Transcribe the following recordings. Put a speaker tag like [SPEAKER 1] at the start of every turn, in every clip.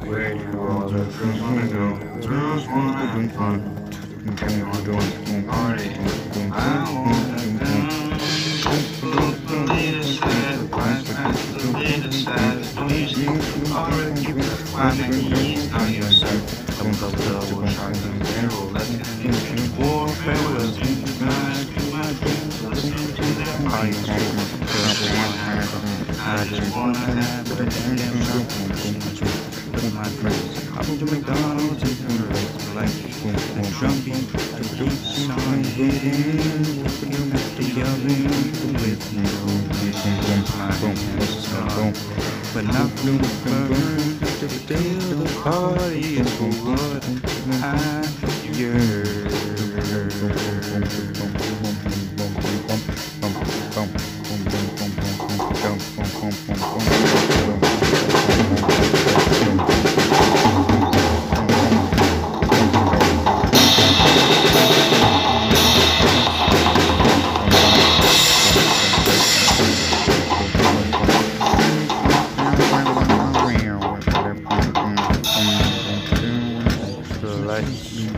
[SPEAKER 1] Where do all the girls wanna go? Girls wanna have fun. Go to the party. I wanna go. Don't need a sad, don't need a sad, please. Already keep it fine and ease on your side. Come go double shark and barrel, let me in warfare with you. Do my things, listen to the party. I just wanna have a damn something with my friends. Up to McDonald's and on hitting, looking at the oven with no but not no burn. Feel the party is what I yearn. Let's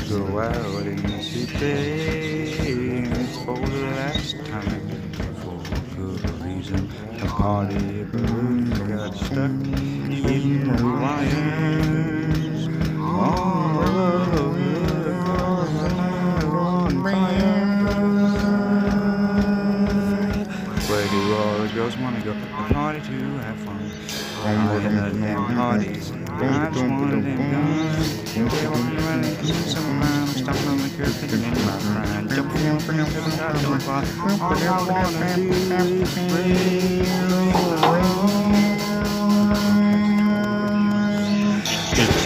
[SPEAKER 1] go out and today for the last time party balloon got stuck in the wires. All over the cars are on fire. Where do all the girls wanna go? The party to have fun. All the damn parties. I just wanna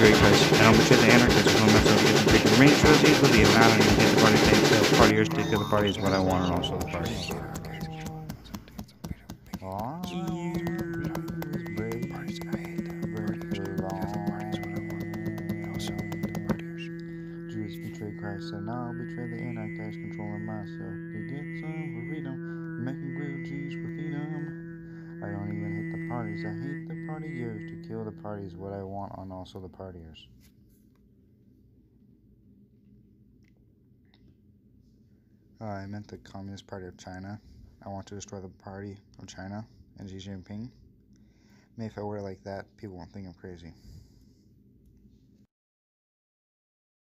[SPEAKER 1] straight price. And I'll betray the anarchist from myself get the big range trophies with the amount and take the party, take the partiers, take the party is what I want and also the party. Christ, and now betray the Antichrist, controlling myself to get some freedom, making grilled cheese with freedom. I don't even hate the parties, I hate the partiers. To kill the parties, what I want on also the partiers. Uh, I meant the Communist Party of China. I want to destroy the party of China and Xi Jinping. Maybe if I word it like that, people won't think I'm crazy.